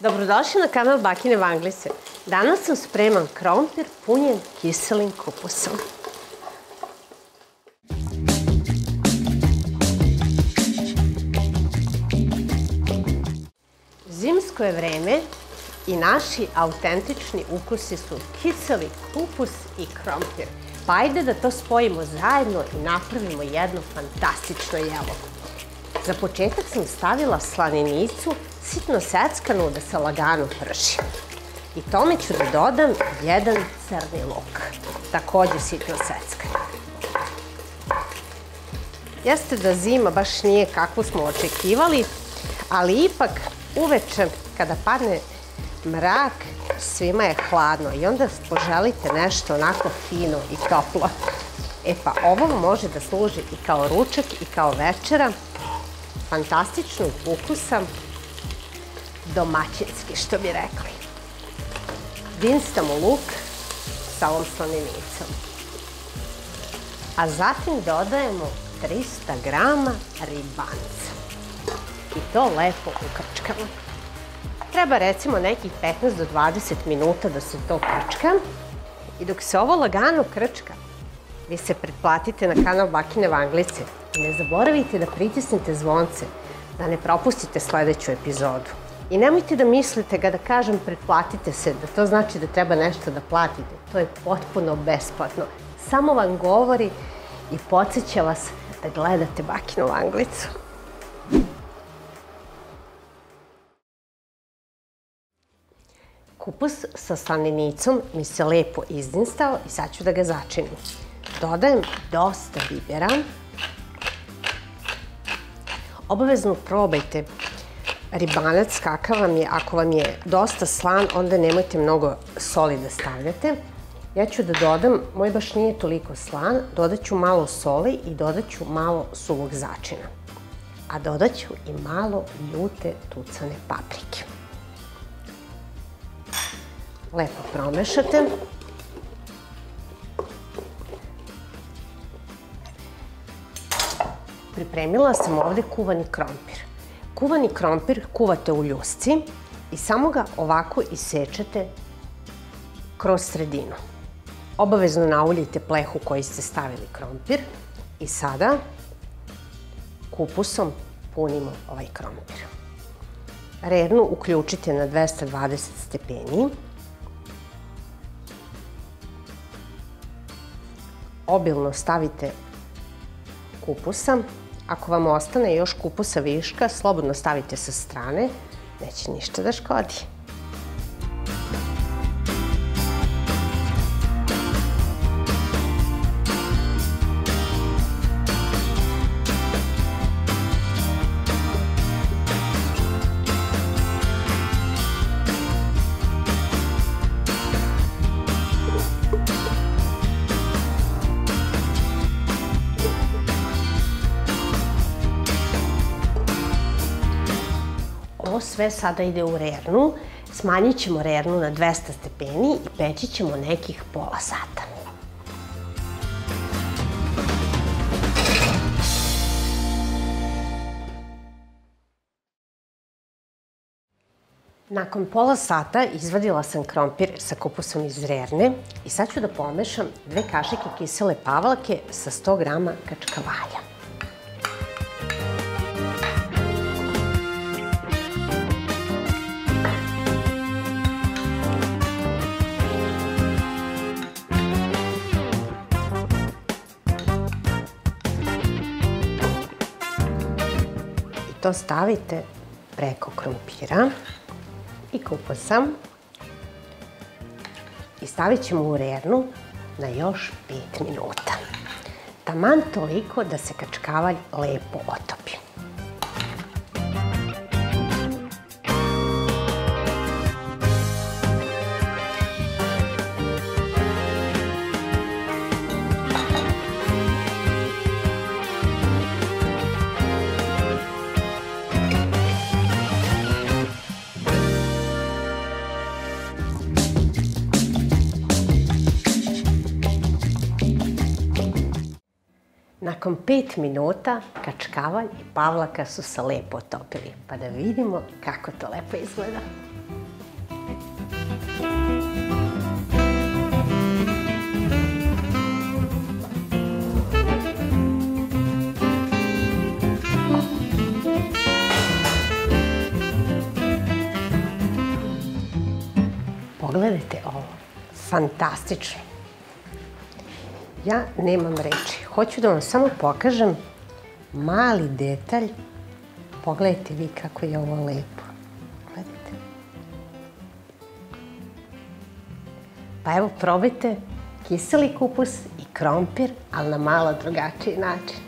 Dobrodošli na kanal Bakine Vanglice. Danas sam spreman krompir punjen kiselim kupusom. Zimsko je vreme i naši autentični ukusi su kiseli kupus i krompir. Pa ajde da to spojimo zajedno i napravimo jedno fantastično jelo. Za početak sam stavila slaninicu, sitno seckanu da se lagano prži. I tome ću da dodam jedan crni luk, takođe sitno seckan. Jeste da zima baš nije kakvu smo očekivali, ali ipak uveče kada padne mrak, svima je hladno i onda poželite nešto onako fino i toplo. E pa ovo može da služi i kao ručak i kao večera. Fantastičnog ukusa, domaćinski što bi rekli. Dinstamo luk sa ovom slaninicom. A zatim dodajemo 300 grama ribanca. I to lepo ukrčkamo. Treba recimo nekih 15 do 20 minuta da se to krčka. I dok se ovo lagano krčka, vi se pretplatite na kanal Bakine Vanglice. Ne zaboravite da pritisnete zvonce, da ne propustite sledeću epizodu. I nemojte da mislite kada kažem pretplatite se, da to znači da treba nešto da platite. To je potpuno besplatno. Samo vam govori i podsjeća vas da gledate Bakinu Anglicu. Kupus sa slaninicom mi se lepo izdinstao i sad ću da ga začinim. Dodajem dosta bibera. Obavezno probajte ribanac kakav vam je. Ako vam je dosta slan, onda nemojte mnogo soli da stavljate. Ja ću da dodam, moj baš nije toliko slan, dodat ću malo soli i dodat ću malo suvog začina. A dodat ću i malo ljute tucane paprike. Lepo promešate. Pripremila sam ovde kuvani krompir. Kuvani krompir kuvate u ljusci i samo ga ovako isečete kroz sredinu. Obavezno nauljite plehu koji ste stavili krompir i sada kupusom punimo ovaj krompir. Rernu uključite na 220 stepeni. Obilno stavite kupusa. Ako vam ostane još kupusa viška, slobodno stavite sa strane, neće ništa da škodi. Ovo sve sada ide u rernu. Smanjit ćemo rernu na 200 stepeni i peći ćemo nekih pola sata. Nakon pola sata izvadila sam krompir sa kupusom iz rerne i sad ću da pomešam dve kašike kisele pavlake sa 100 grama kačkavalja. To stavite preko krompira i kupusa i stavit ćemo u rernu na još 5 minuta. Taman toliko da se kačkavalj lepo otopi. nakon pet minuta kačkavalj i pavlaka su se lepo otopili, pa da vidimo kako to lepo izgleda. Pogledajte ovo, fantastično. Ja nemam reči. Hoću da vam samo pokažem mali detalj. Pogledajte vi kako je ovo lepo. Gledajte. Pa evo, probajte kiseli kupus i krompir, ali na malo drugačiji način.